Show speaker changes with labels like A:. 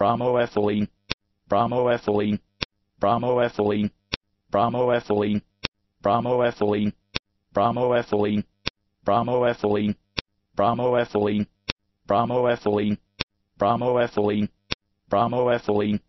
A: bromoethylene, bromoethylene, bromoethylene, bromoethylene, bromoethylene, bromoethylene, bromoethylene, bromoethylene, bromoethylene, bromoethylene, bromoethylene,